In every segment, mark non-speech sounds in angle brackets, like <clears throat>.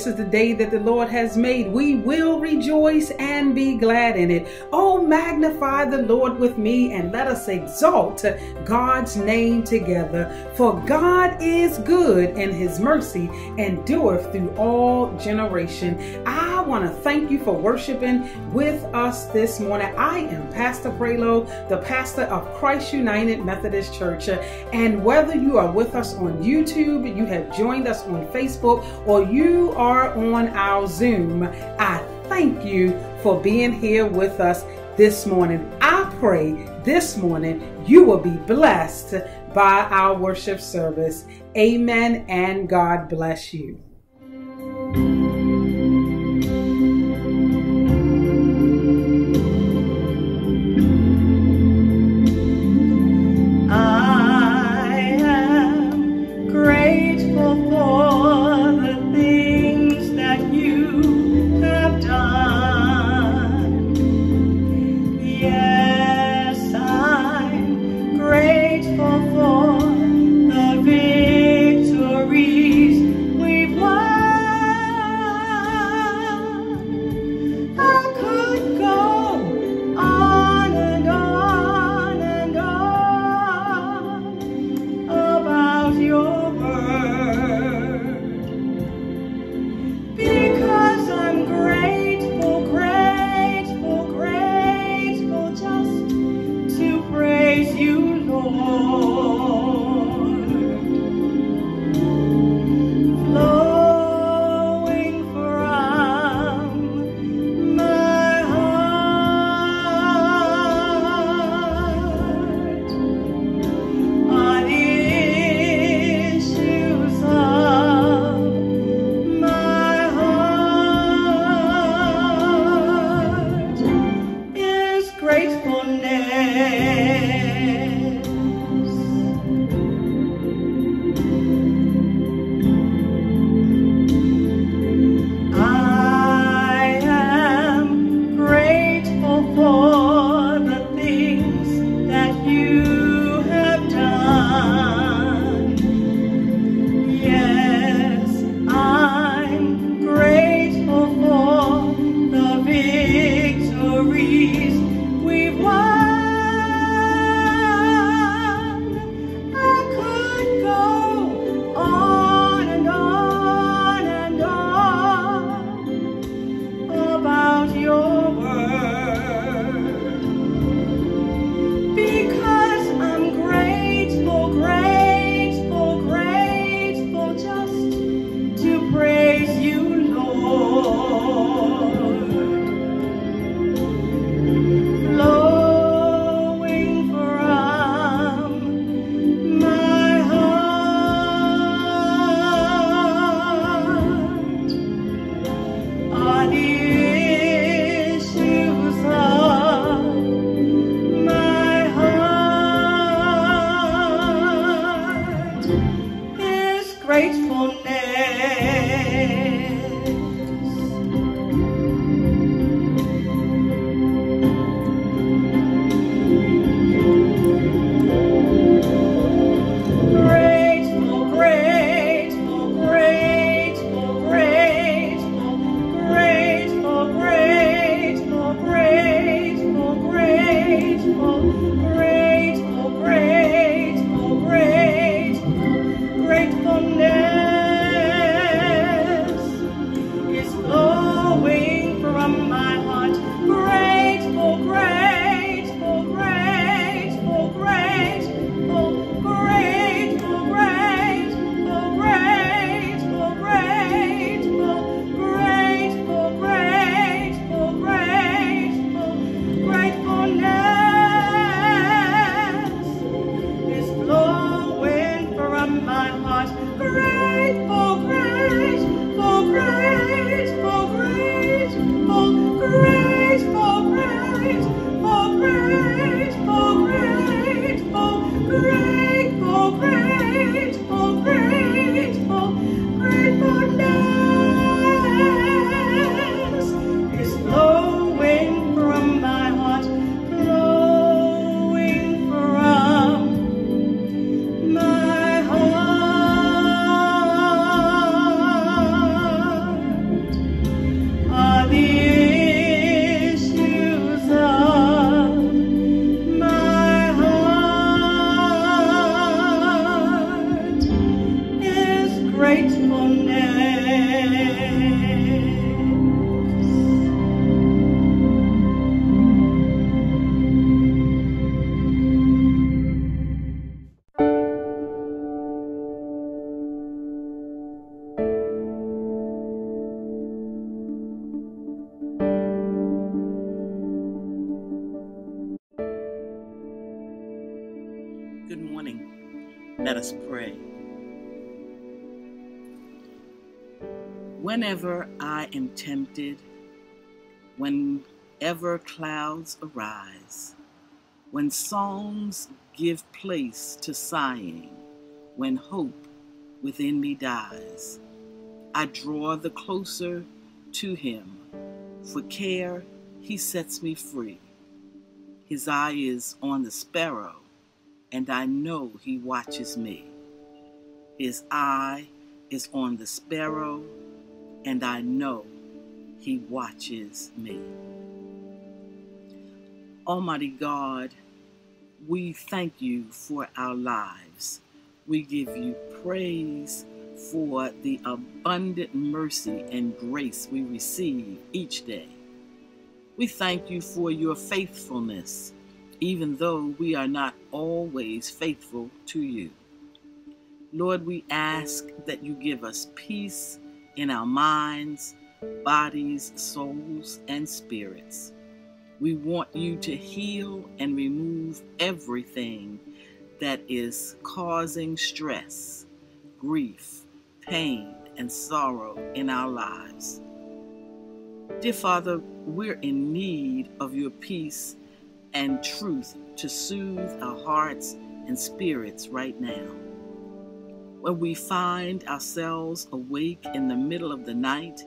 This is the day that the Lord has made. We will rejoice and be glad in it. Oh, magnify the Lord with me and let us exalt God's name together. For God is good and his mercy endureth through all generation. Want to thank you for worshiping with us this morning. I am Pastor Prelo, the pastor of Christ United Methodist Church. And whether you are with us on YouTube, you have joined us on Facebook, or you are on our Zoom, I thank you for being here with us this morning. I pray this morning you will be blessed by our worship service. Amen and God bless you. Let us pray. Whenever I am tempted, whenever clouds arise, when songs give place to sighing, when hope within me dies, I draw the closer to him. For care, he sets me free. His eye is on the sparrow, and I know he watches me. His eye is on the sparrow, and I know he watches me. Almighty God, we thank you for our lives. We give you praise for the abundant mercy and grace we receive each day. We thank you for your faithfulness, even though we are not always faithful to you. Lord, we ask that you give us peace in our minds, bodies, souls, and spirits. We want you to heal and remove everything that is causing stress, grief, pain, and sorrow in our lives. Dear Father, we're in need of your peace and truth to soothe our hearts and spirits right now. When we find ourselves awake in the middle of the night,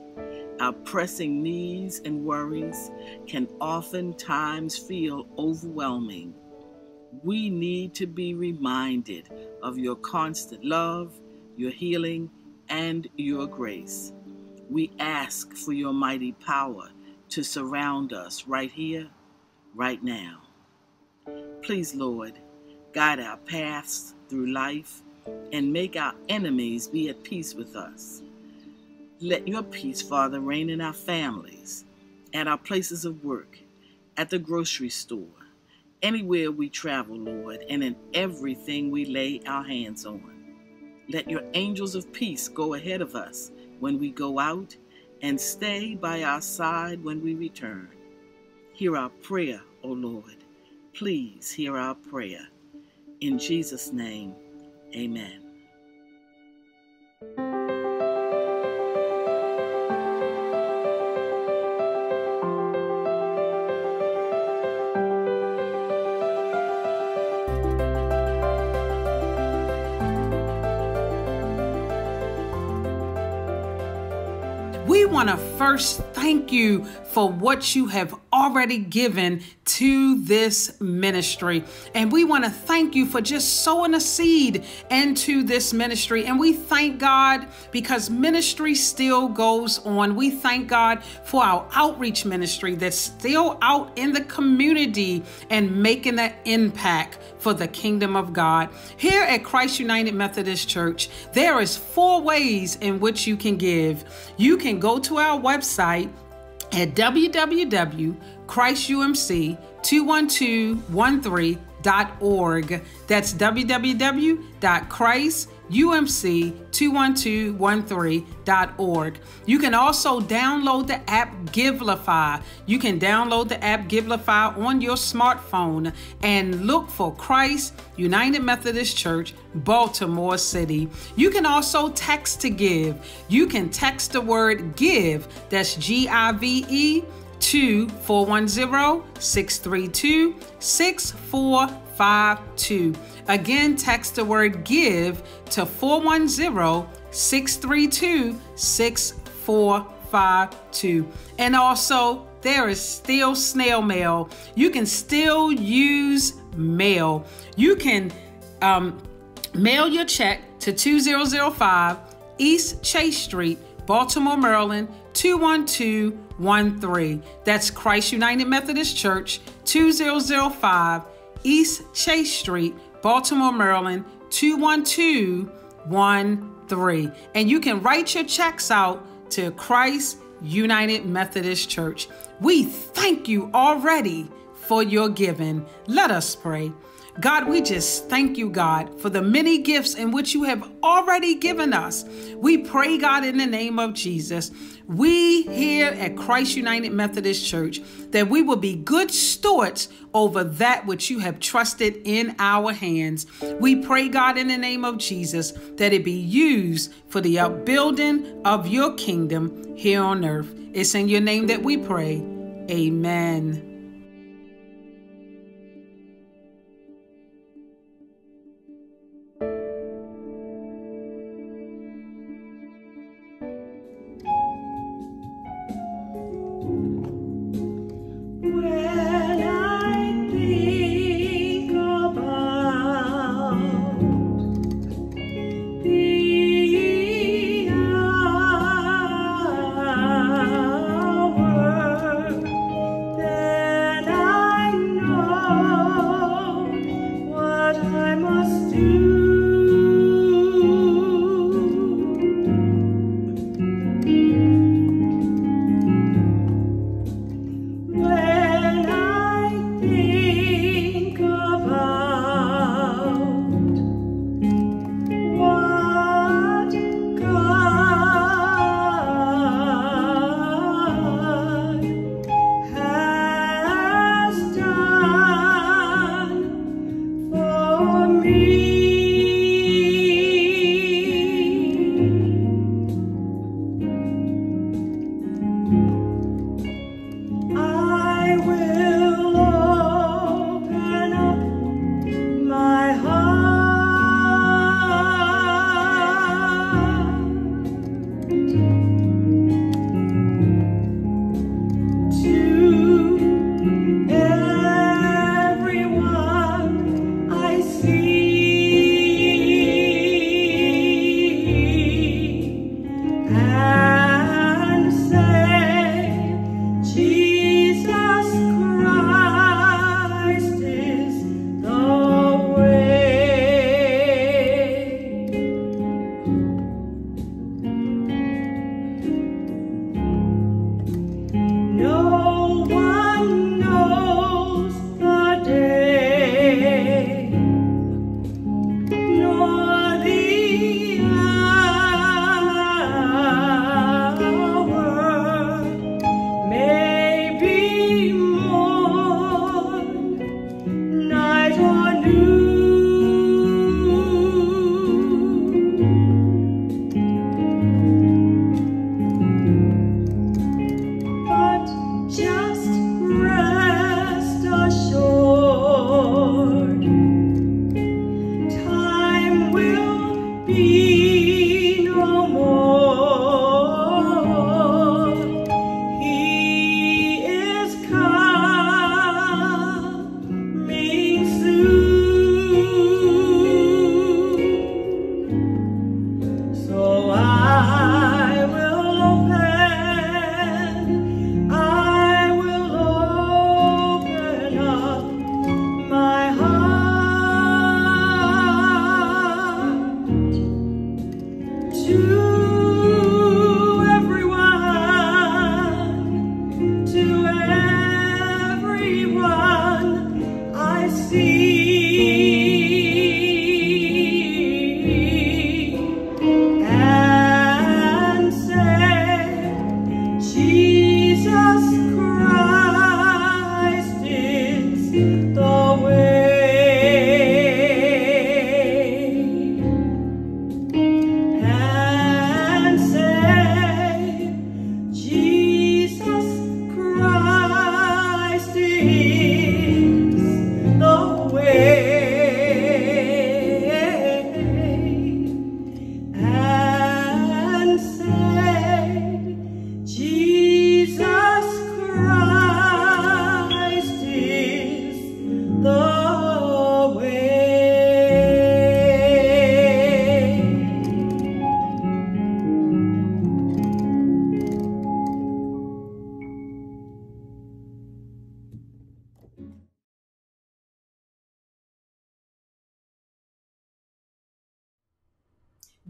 our pressing needs and worries can oftentimes feel overwhelming. We need to be reminded of your constant love, your healing, and your grace. We ask for your mighty power to surround us right here, right now. Please, Lord, guide our paths through life and make our enemies be at peace with us. Let your peace, Father, reign in our families, at our places of work, at the grocery store, anywhere we travel, Lord, and in everything we lay our hands on. Let your angels of peace go ahead of us when we go out and stay by our side when we return. Hear our prayer, O Lord. Please hear our prayer. In Jesus' name, amen. We want to first thank you for what you have already given to this ministry. And we want to thank you for just sowing a seed into this ministry. And we thank God because ministry still goes on. We thank God for our outreach ministry that's still out in the community and making that impact for the kingdom of God. Here at Christ United Methodist Church, there is four ways in which you can give. You can go to our website at www.christumc21213.org. That's www.christumc21213.org. You can also download the app Givelify. You can download the app Givelify on your smartphone and look for Christ United Methodist Church, Baltimore City. You can also text to give. You can text the word give, that's G I V E, to 410 632 6452. Again, text the word give to 410 632 6452. And also, there is still snail mail. You can still use mail. You can um, mail your check to 2005 East Chase Street, Baltimore, Maryland 21213. That's Christ United Methodist Church, 2005 East Chase Street, Baltimore, Maryland 21213. And you can write your checks out to Christ United Methodist Church. We thank you already for your giving. Let us pray. God, we just thank you, God, for the many gifts in which you have already given us. We pray, God, in the name of Jesus, we here at Christ United Methodist Church, that we will be good stewards over that which you have trusted in our hands. We pray, God, in the name of Jesus, that it be used for the upbuilding of your kingdom here on earth. It's in your name that we pray. Amen.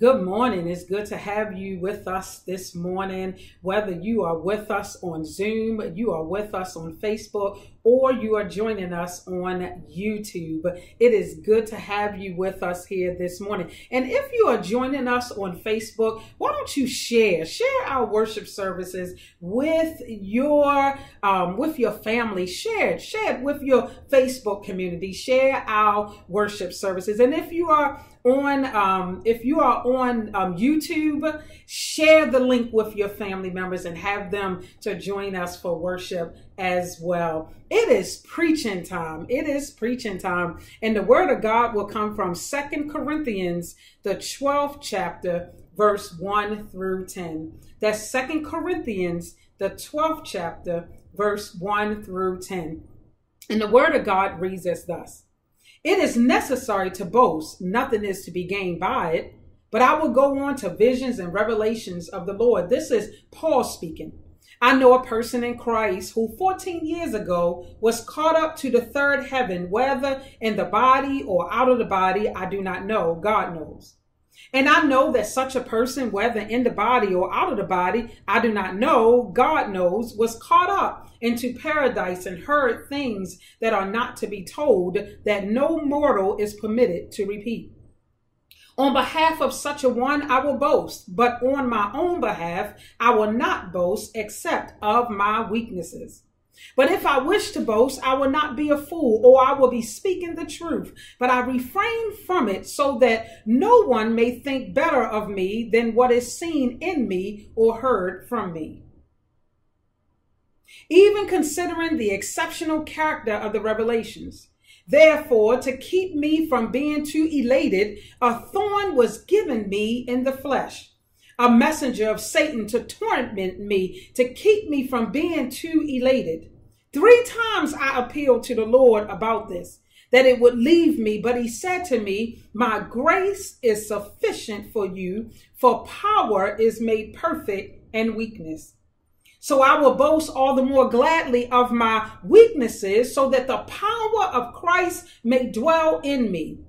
Good morning. It's good to have you with us this morning. Whether you are with us on Zoom, you are with us on Facebook, or you are joining us on YouTube. It is good to have you with us here this morning. And if you are joining us on Facebook, why don't you share share our worship services with your um, with your family? Share it, share it with your Facebook community. Share our worship services. And if you are on um, if you are on um, YouTube, share the link with your family members and have them to join us for worship as well. It is preaching time. It is preaching time. And the word of God will come from Second Corinthians, the 12th chapter, verse 1 through 10. That's Second Corinthians, the 12th chapter, verse 1 through 10. And the word of God reads as thus. It is necessary to boast, nothing is to be gained by it. But I will go on to visions and revelations of the Lord. This is Paul speaking. I know a person in Christ who 14 years ago was caught up to the third heaven, whether in the body or out of the body, I do not know. God knows. And I know that such a person, whether in the body or out of the body, I do not know, God knows, was caught up into paradise and heard things that are not to be told, that no mortal is permitted to repeat. On behalf of such a one, I will boast, but on my own behalf, I will not boast except of my weaknesses. But if I wish to boast, I will not be a fool, or I will be speaking the truth. But I refrain from it so that no one may think better of me than what is seen in me or heard from me. Even considering the exceptional character of the revelations. Therefore, to keep me from being too elated, a thorn was given me in the flesh a messenger of Satan to torment me, to keep me from being too elated. Three times I appealed to the Lord about this, that it would leave me, but he said to me, My grace is sufficient for you, for power is made perfect in weakness. So I will boast all the more gladly of my weaknesses, so that the power of Christ may dwell in me.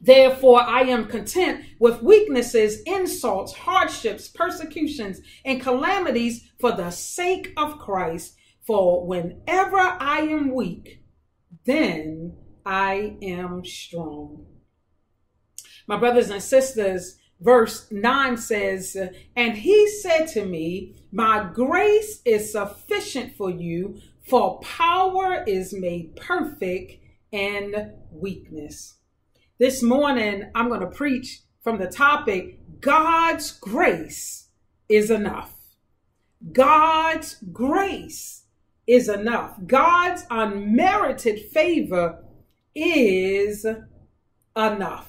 Therefore, I am content with weaknesses, insults, hardships, persecutions, and calamities for the sake of Christ. For whenever I am weak, then I am strong. My brothers and sisters, verse 9 says, And he said to me, My grace is sufficient for you, for power is made perfect in weakness. This morning, I'm going to preach from the topic God's grace is enough. God's grace is enough. God's unmerited favor is enough.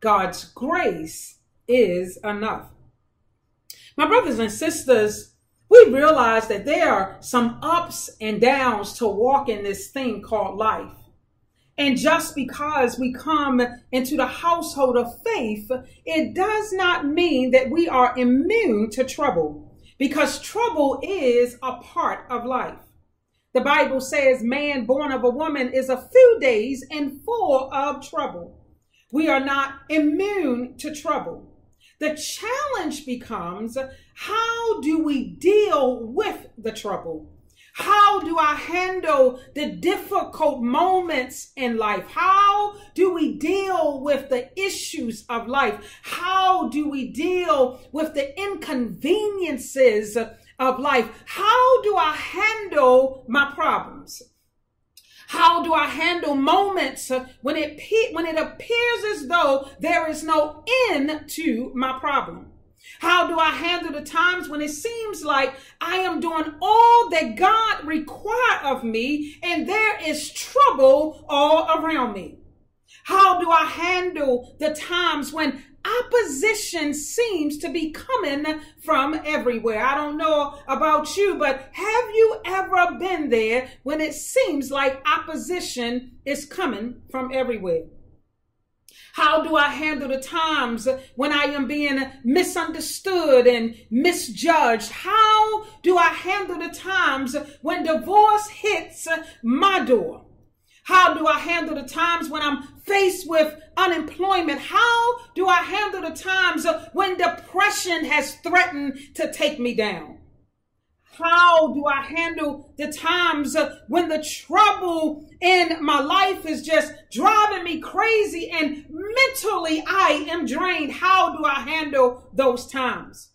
God's grace is enough. My brothers and sisters, we realize that there are some ups and downs to walk in this thing called life. And just because we come into the household of faith, it does not mean that we are immune to trouble because trouble is a part of life. The Bible says man born of a woman is a few days and full of trouble. We are not immune to trouble. The challenge becomes how do we deal with the trouble? How do I handle the difficult moments in life? How do we deal with the issues of life? How do we deal with the inconveniences of life? How do I handle my problems? How do I handle moments when it when it appears as though there is no end to my problem? How do I handle the times when it seems like I am doing all that God require of me and there is trouble all around me? How do I handle the times when opposition seems to be coming from everywhere? I don't know about you, but have you ever been there when it seems like opposition is coming from everywhere? How do I handle the times when I am being misunderstood and misjudged? How do I handle the times when divorce hits my door? How do I handle the times when I'm faced with unemployment? How do I handle the times when depression has threatened to take me down? how do I handle the times when the trouble in my life is just driving me crazy and mentally I am drained? How do I handle those times?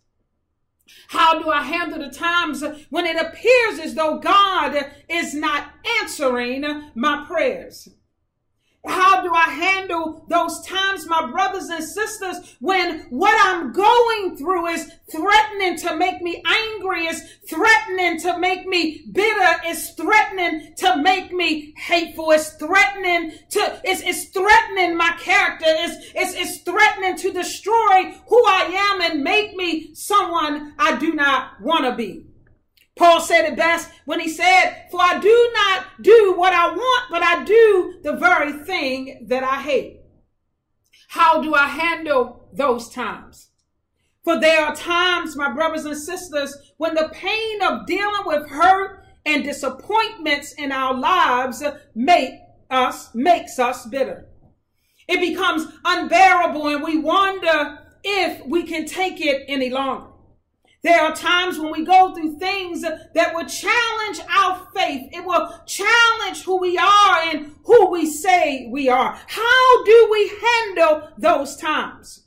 How do I handle the times when it appears as though God is not answering my prayers? How do I handle those times, my brothers and sisters, when what I'm going through is threatening to make me angry, is threatening to make me bitter, is threatening to make me hateful, is threatening to, is, is threatening my character, is, is, is threatening to destroy who I am and make me someone I do not want to be. Paul said it best when he said, For I do not do what I want, very thing that I hate. How do I handle those times? For there are times, my brothers and sisters, when the pain of dealing with hurt and disappointments in our lives make us, makes us bitter. It becomes unbearable and we wonder if we can take it any longer. There are times when we go through things that will challenge our faith. It will challenge who we are and who we say we are. How do we handle those times?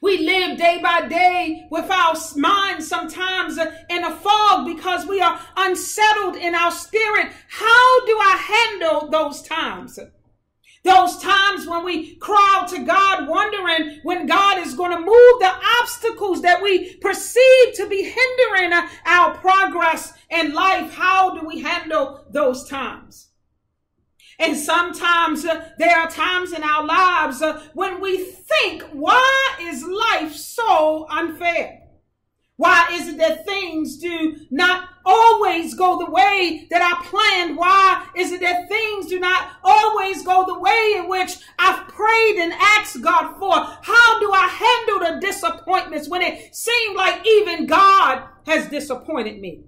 We live day by day with our minds sometimes in a fog because we are unsettled in our spirit. How do I handle those times? Those times when we cry to God, wondering when God is going to move the obstacles that we perceive to be hindering our progress in life. How do we handle those times? And sometimes uh, there are times in our lives uh, when we think, why is life so unfair? Why is it that things do not always go the way that I planned? Why is it that things do not always go the way in which I've prayed and asked God for? How do I handle the disappointments when it seemed like even God has disappointed me?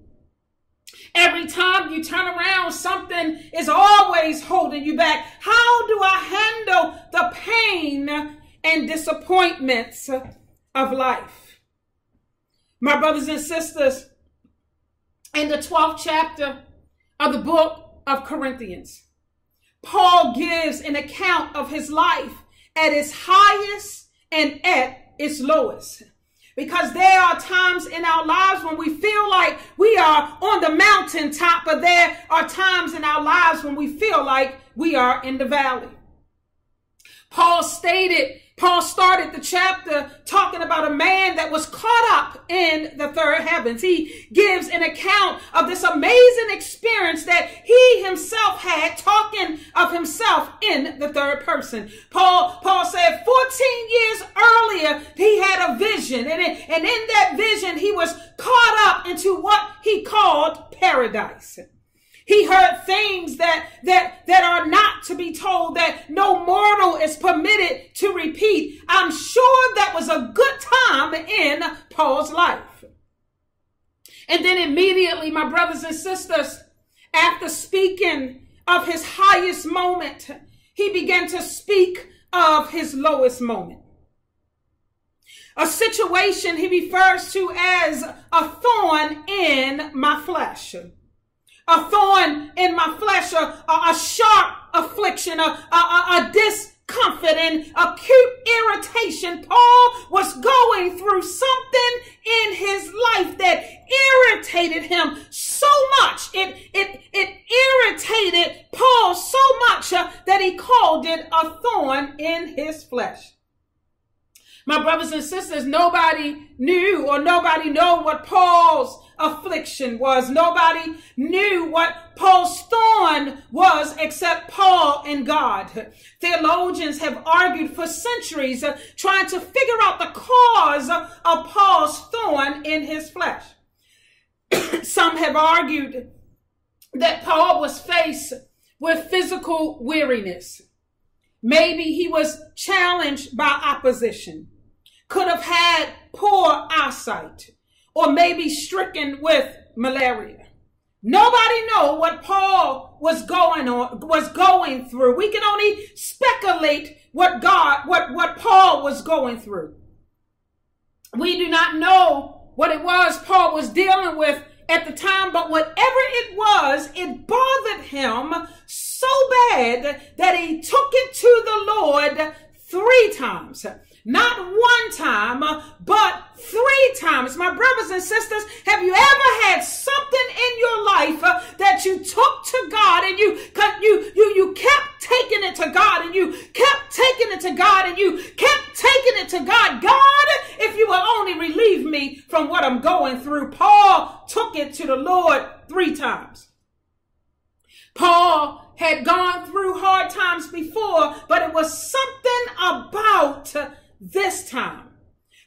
Every time you turn around, something is always holding you back. How do I handle the pain and disappointments of life? My brothers and sisters, in the 12th chapter of the book of Corinthians, Paul gives an account of his life at its highest and at its lowest. Because there are times in our lives when we feel like we are on the mountaintop, but there are times in our lives when we feel like we are in the valley. Paul stated Paul started the chapter talking about a man that was caught up in the third heavens. He gives an account of this amazing experience that he himself had talking of himself in the third person. Paul, Paul said 14 years earlier, he had a vision and, it, and in that vision, he was caught up into what he called paradise. He heard things that, that, that are not to be told that no mortal is permitted to repeat. I'm sure that was a good time in Paul's life. And then immediately, my brothers and sisters, after speaking of his highest moment, he began to speak of his lowest moment. A situation he refers to as a thorn in my flesh a thorn in my flesh, a, a, a sharp affliction, a, a, a discomfort and acute irritation. Paul was going through something in his life that irritated him so much. It, it, it irritated Paul so much uh, that he called it a thorn in his flesh. My brothers and sisters, nobody knew or nobody know what Paul's affliction was. Nobody knew what Paul's thorn was except Paul and God. Theologians have argued for centuries uh, trying to figure out the cause of Paul's thorn in his flesh. <clears throat> Some have argued that Paul was faced with physical weariness. Maybe he was challenged by opposition, could have had poor eyesight, or maybe stricken with malaria. Nobody know what Paul was going on, was going through. We can only speculate what God, what, what Paul was going through. We do not know what it was Paul was dealing with at the time, but whatever it was, it bothered him so bad that he took it to the Lord three times. Not one time, but three times. My brothers and sisters, have you ever had something in your life uh, that you took to God and you, you, you, you kept taking it to God and you kept taking it to God and you kept taking it to God? God, if you will only relieve me from what I'm going through. Paul took it to the Lord three times. Paul had gone through hard times before, but it was something about this time.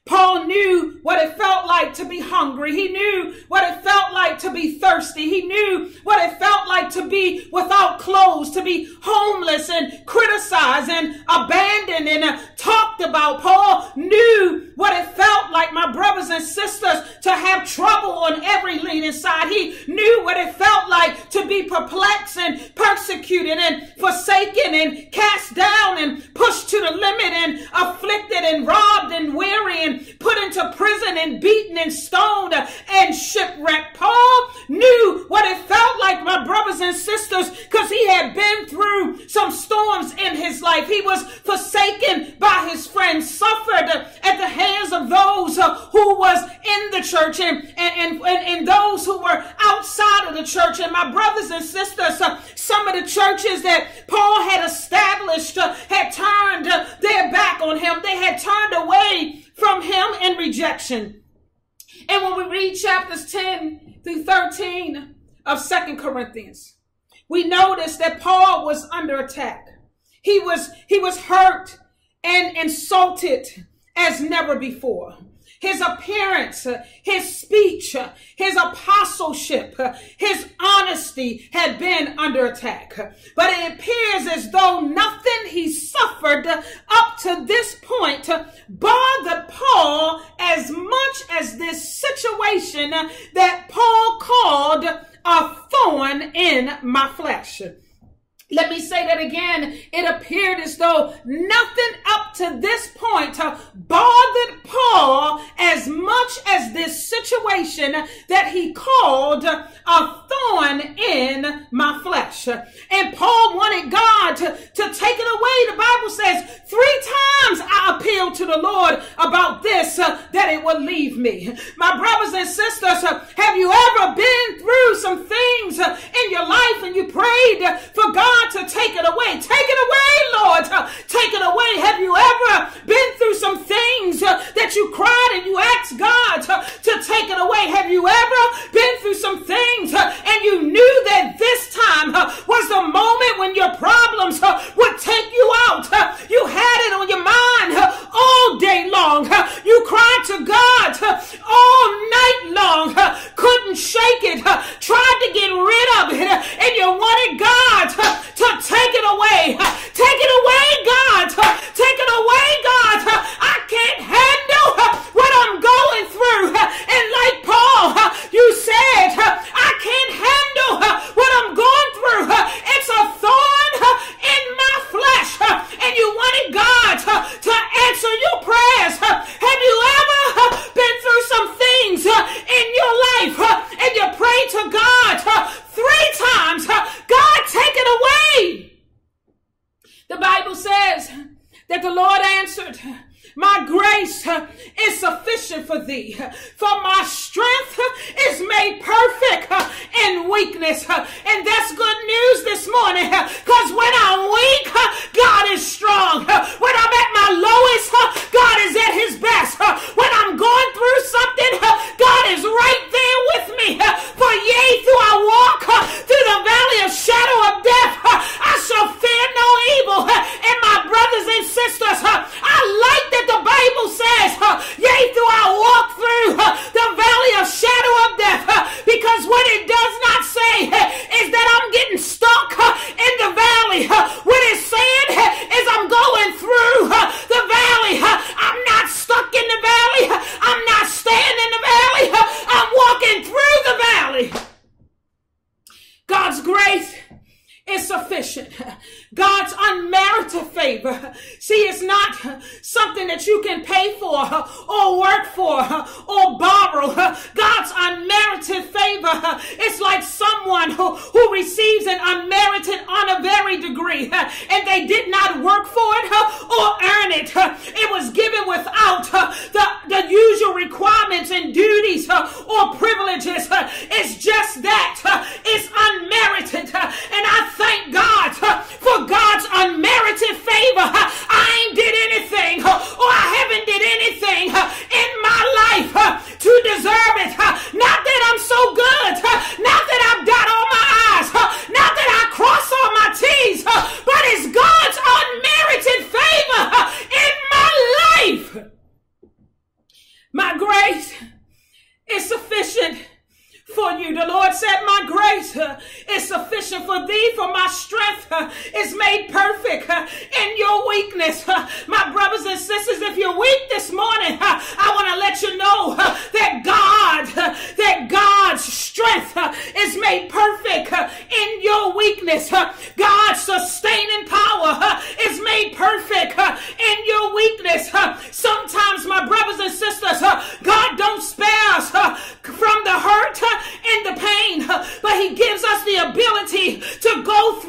Paul knew what it felt like to be hungry. He knew what it felt like to be thirsty. He knew what it felt like to be without clothes, to be homeless and criticized and abandoned and uh, talked about. Paul knew what it felt like, my brothers and sisters, to have trouble on every leaning side. He knew what it felt like to be perplexed and persecuted and forsaken and cast down and pushed to the limit and afflicted and robbed and weary and put into prison and beaten and stoned and shipwrecked. Paul knew what it felt like, my brothers and sisters, because he had been through some storms in his life. He was forsaken by his friends, suffered at the hands of those uh, who was in the church and, and, and, and those who were outside of the church. And my brothers and sisters, uh, some of the churches that Paul had established uh, had turned uh, their back on him. They had turned away from him in rejection. And when we read chapters 10 through 13 of Second Corinthians, we notice that Paul was under attack. He was, he was hurt and insulted as never before his appearance, his speech, his apostleship, his honesty had been under attack. But it appears as though nothing he suffered up to this point bothered Paul as much as this situation that Paul called a thorn in my flesh. Let me say that again. It appeared as though nothing up to this point bothered Paul as much as this situation that he called a thorn in my flesh. And Paul wanted God to, to take it away. The Bible says, three times I appealed to the Lord about this, uh, that it will leave me. My brothers and sisters, uh, have you ever been through some things uh, life and you prayed for God to take it away. Take it away, Lord. Take it away. Have you ever been through some things that you cried and you asked God to take it away? Have you ever been through some things uh, and you knew that this time uh, was the moment when your problems uh, would take you out? Uh, you had it on your mind uh, all day long. You cried to God all night long. Couldn't shake it. Tried to get rid of it. And you wanted God to take it away. Take it away, God. Take it away, God. I can't handle Uh, what I'm going through. And like Paul, you said, I can't handle what I'm going through. It's a thorn uh, in my flesh. Uh, and you wanted God to answer your prayers. Have you ever been through some things in your life and you pray to God three times? God, take it away. The Bible says that the Lord answered, my grace uh, is sufficient for thee, for my strength uh, is made perfect uh, in weakness. And that's good news this morning, because when I'm weak, God is strong. When I'm at my lowest, God is at his best. When I'm going through something, God is right there with me. For yea, though I walk through the valley of shadow of death, I shall fear no evil. And my brothers and sisters, I like that the Bible says, yea, though I walk through the valley of shadow of death, because what it does not say is that I'm getting stuck in the valley. What it's saying unmerited favor. See, it's not something that you can pay for or work for or borrow. God's unmerited favor is like someone who, who receives an unmerited honorary degree and they did not work for it or earn it. It was given without the, the usual requirements and duties or privileges. It's just that. It's unmerited. And I thank God for God's unmerited favor. I ain't did anything or I haven't did anything in my life to deserve it. Not that I'm so good. Not that I've got all my I's. Not that I cross all my T's. But it's God's unmerited favor in my life. My grace is sufficient for you. The Lord said, My grace uh, is sufficient for thee, for my strength uh, is made perfect uh, in your weakness. Uh, my brothers and sisters, if you're weak this morning, uh, I want to let you know uh, that God, that God's strength is made perfect in your weakness. God's sustaining power is made perfect in your weakness. Sometimes, my brothers and sisters, God don't spare us from the hurt and the pain, but He gives us the ability to go through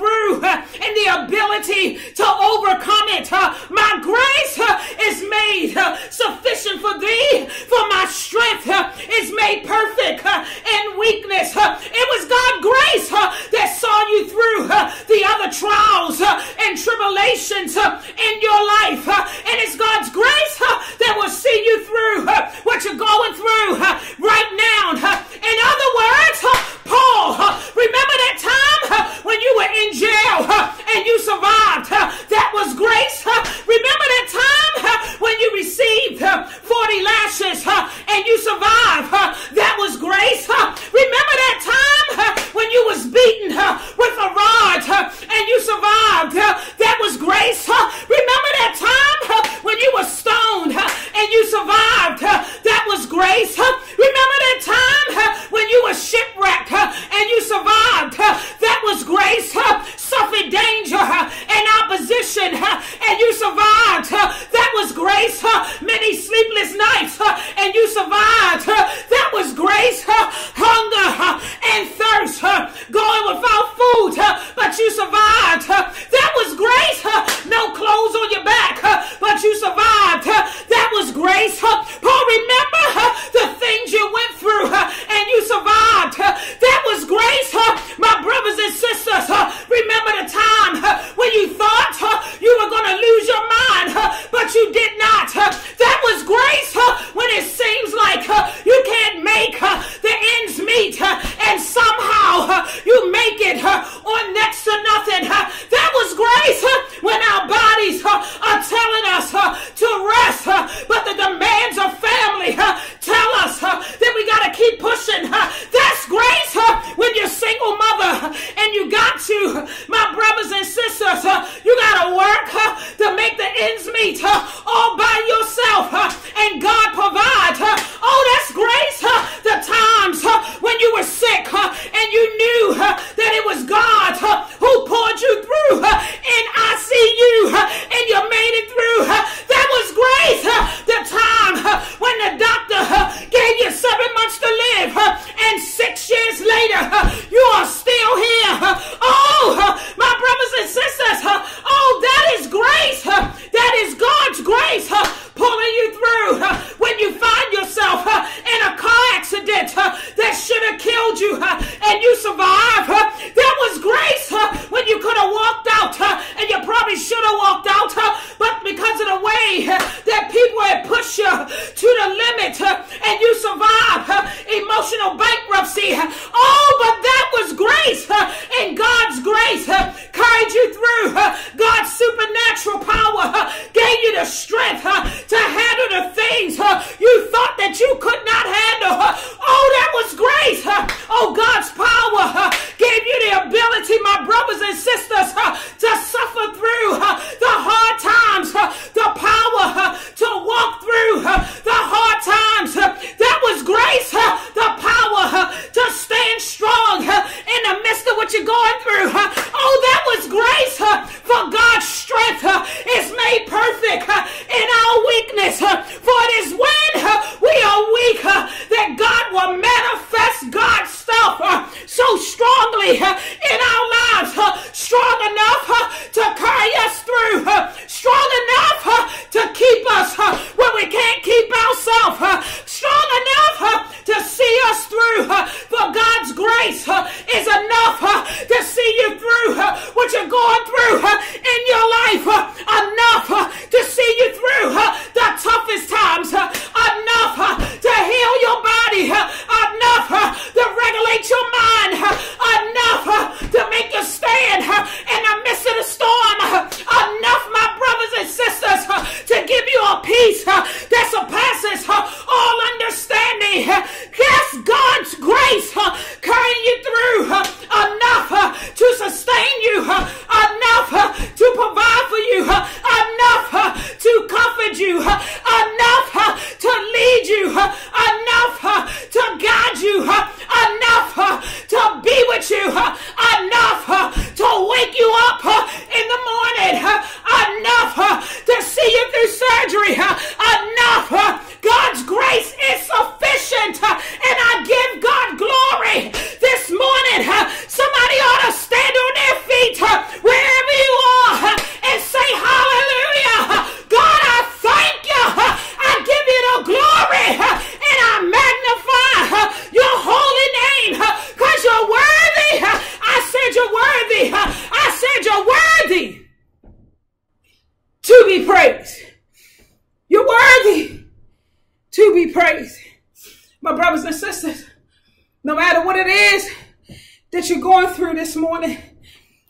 this morning,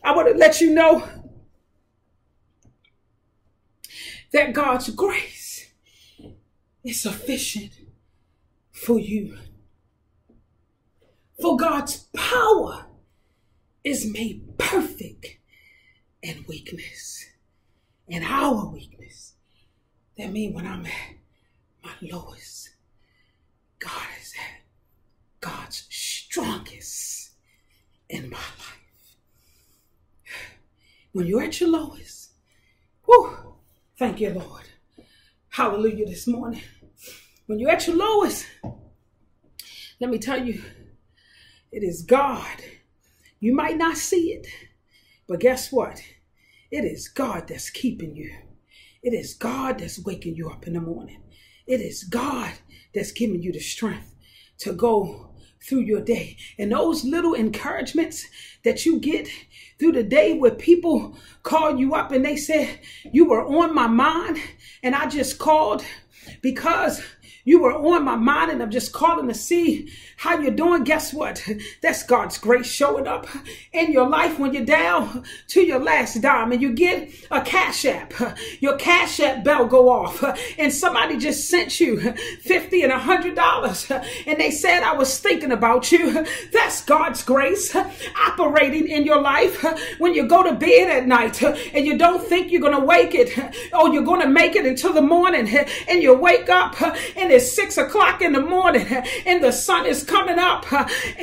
I want to let you know that God's grace is sufficient for you. For God's power is made perfect in weakness. In our weakness. That means when I'm at my lowest, God is at God's strongest in my life. When you're at your lowest, whew, thank you, Lord. Hallelujah this morning. When you're at your lowest, let me tell you, it is God. You might not see it, but guess what? It is God that's keeping you. It is God that's waking you up in the morning. It is God that's giving you the strength to go through your day. And those little encouragements that you get through the day where people call you up and they say, You were on my mind, and I just called because you were on my mind, and I'm just calling to see how you're doing. Guess what? That's God's grace showing up in your life when you're down to your last dime and you get a cash app. Your cash app bell go off, and somebody just sent you 50 and a hundred dollars, and they said, I was thinking about you. That's God's grace operating in your life when you go to bed at night and you don't think you're gonna wake it or you're gonna make it until the morning, and you wake up and it's six o'clock in the morning and the sun is coming up.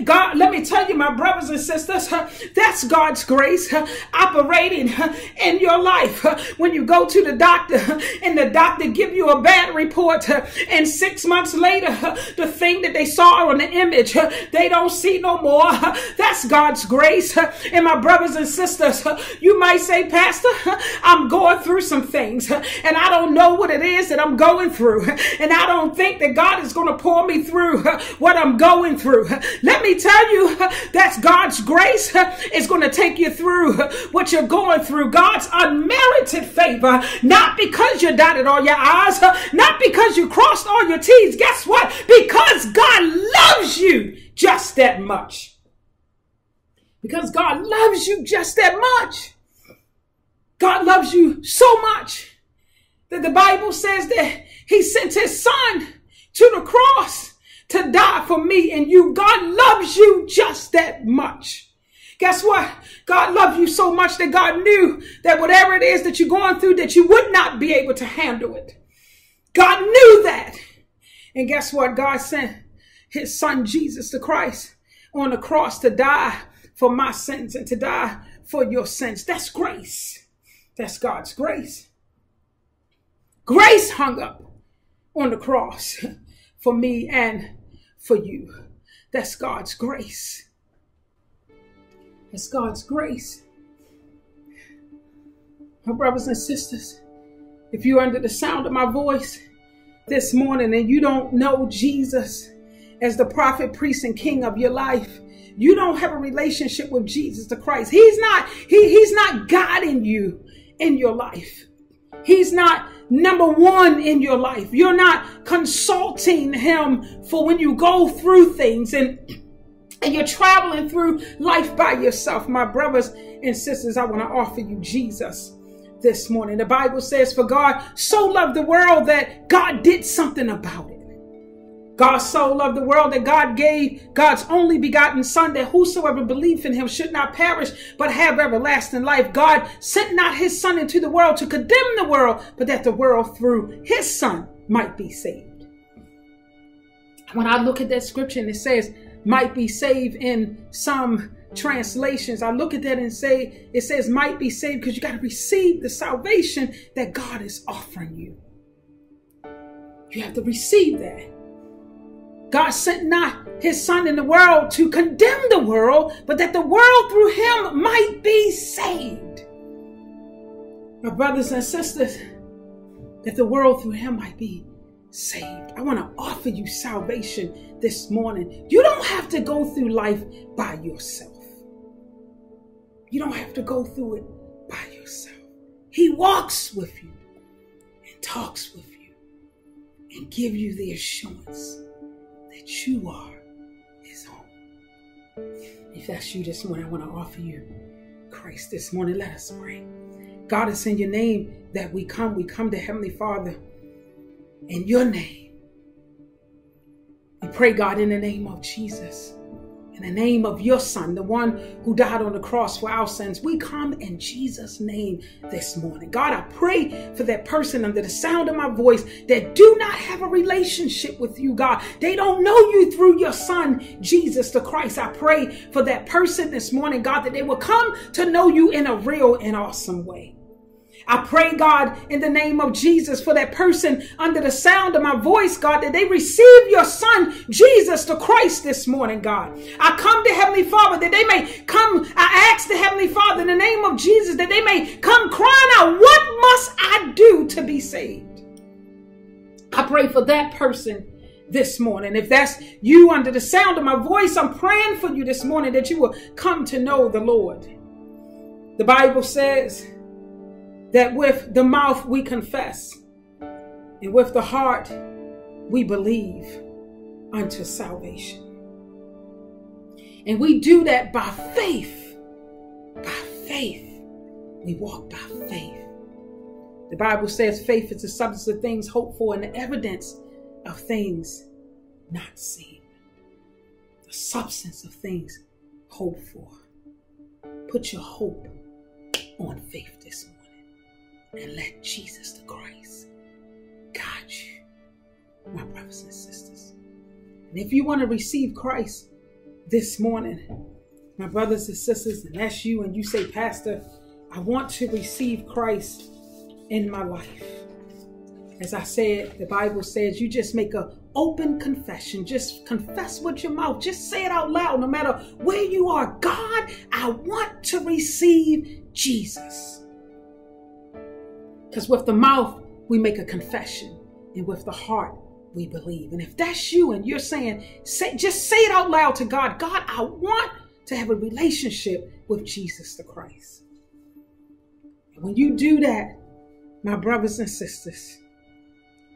God, let me tell you, my brothers and sisters, that's God's grace operating in your life. When you go to the doctor and the doctor give you a bad report and six months later, the thing that they saw on the image, they don't see no more. That's God's grace. And my brothers and sisters, you might say, Pastor, I'm going through some things and I don't know what it is that I'm going through. And I don't think that God is going to pour me through what I'm going through. Let me tell you, that's God's grace is going to take you through what you're going through. God's unmerited favor, not because you dotted all your I's, not because you crossed all your T's. Guess what? Because God loves you just that much. Because God loves you just that much. God loves you so much that the Bible says that he sent his son to the cross to die for me and you. God loves you just that much. Guess what? God loved you so much that God knew that whatever it is that you're going through, that you would not be able to handle it. God knew that. And guess what? God sent his son Jesus the Christ on the cross to die for my sins and to die for your sins. That's grace. That's God's grace. Grace hung up on the cross for me and for you. That's God's grace. That's God's grace. My brothers and sisters, if you're under the sound of my voice this morning and you don't know Jesus as the prophet, priest, and king of your life, you don't have a relationship with Jesus the Christ. He's not, he, he's not guiding you in your life. He's not number one in your life. You're not consulting him for when you go through things and <clears throat> and you're traveling through life by yourself. My brothers and sisters, I want to offer you Jesus this morning. The Bible says, For God so loved the world that God did something about it. God so loved the world that God gave God's only begotten Son, that whosoever believe in him should not perish, but have everlasting life. God sent not his Son into the world to condemn the world, but that the world through his Son might be saved. When I look at that scripture and it says, might be saved in some translations, I look at that and say, it says might be saved because you got to receive the salvation that God is offering you. You have to receive that. God sent not his son in the world to condemn the world, but that the world through him might be saved. My brothers and sisters, that the world through him might be saved. I want to offer you salvation this morning. You don't have to go through life by yourself. You don't have to go through it by yourself. He walks with you and talks with you and give you the assurance that you are his own. If that's you this morning, I want to offer you Christ this morning. Let us pray. God, it's in your name that we come. We come to Heavenly Father in your name. We pray, God, in the name of Jesus. In the name of your Son, the one who died on the cross for our sins, we come in Jesus' name this morning. God, I pray for that person under the sound of my voice that do not have a relationship with you, God. They don't know you through your Son, Jesus the Christ. I pray for that person this morning, God, that they will come to know you in a real and awesome way. I pray, God, in the name of Jesus, for that person under the sound of my voice, God, that they receive your Son, Jesus the Christ, this morning, God. I come to Heavenly Father that they may come. I ask the Heavenly Father in the name of Jesus that they may come crying out, What must I do to be saved? I pray for that person this morning. If that's you under the sound of my voice, I'm praying for you this morning that you will come to know the Lord. The Bible says, that with the mouth we confess and with the heart we believe unto salvation. And we do that by faith. By faith. We walk by faith. The Bible says faith is the substance of things hoped for and the evidence of things not seen. The substance of things hoped for. Put your hope on faith and let Jesus the Christ guide you, my brothers and sisters. And if you want to receive Christ this morning, my brothers and sisters, and that's you, and you say, Pastor, I want to receive Christ in my life. As I said, the Bible says you just make a open confession. Just confess with your mouth. Just say it out loud, no matter where you are. God, I want to receive Jesus. Because with the mouth, we make a confession, and with the heart, we believe. And if that's you and you're saying, say, just say it out loud to God God, I want to have a relationship with Jesus the Christ. And when you do that, my brothers and sisters,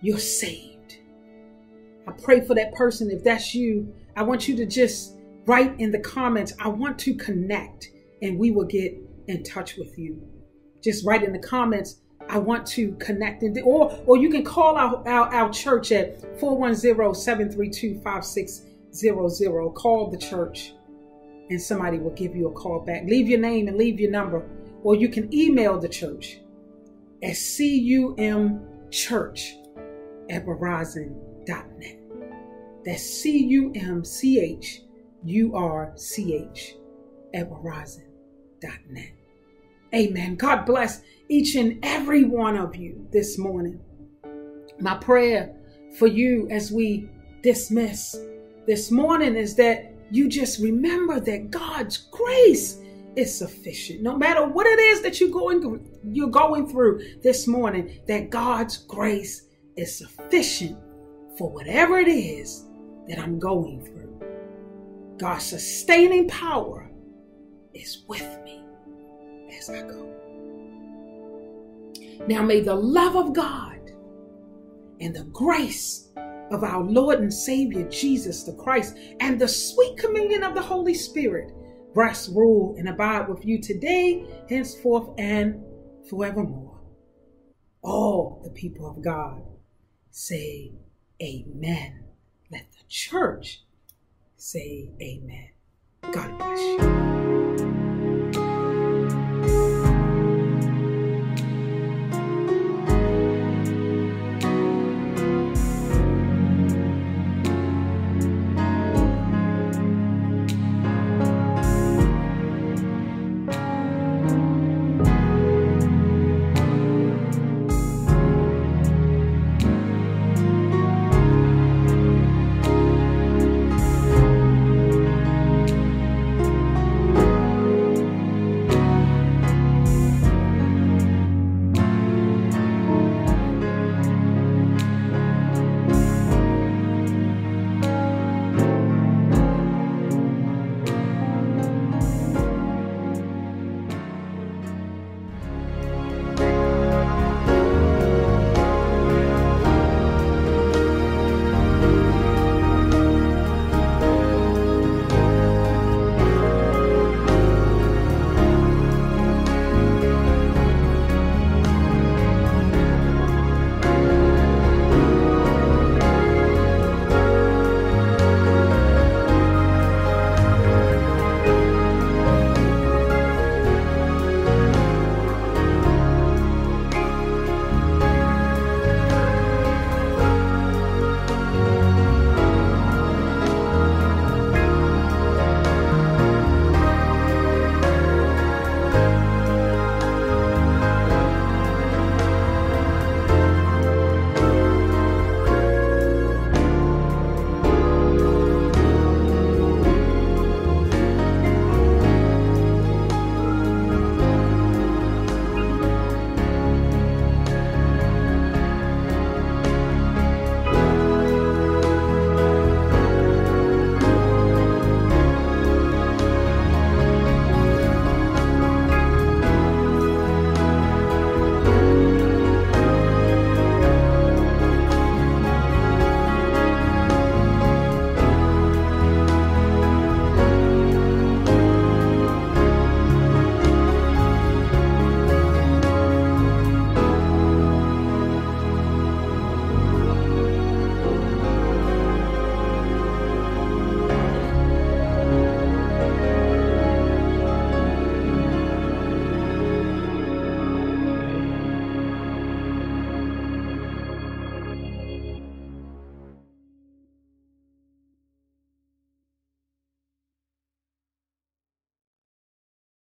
you're saved. I pray for that person. If that's you, I want you to just write in the comments, I want to connect, and we will get in touch with you. Just write in the comments, I want to connect. And, or, or you can call our, our, our church at 410-732-5600. Call the church and somebody will give you a call back. Leave your name and leave your number. Or you can email the church at cumchurch at verizon.net. That's C-U-M-C-H-U-R-C-H at verizon.net. Amen. God bless each and every one of you this morning. My prayer for you as we dismiss this morning is that you just remember that God's grace is sufficient. No matter what it is that you're going you're going through this morning, that God's grace is sufficient for whatever it is that I'm going through. God's sustaining power is with me as I go. Now may the love of God and the grace of our Lord and Savior Jesus the Christ and the sweet communion of the Holy Spirit rest, rule, and abide with you today, henceforth, and forevermore. All the people of God say amen. Let the church say amen. God bless you.